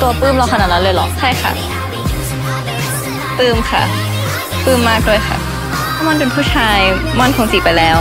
ตัวปลื้มเราขนาดนั้นเลยเหรอ ใช่ค่ะปลื้มค่ะปลื้มมากเลยค่ะมันเป็นผู้ชาย มันคงจีไปแล้ว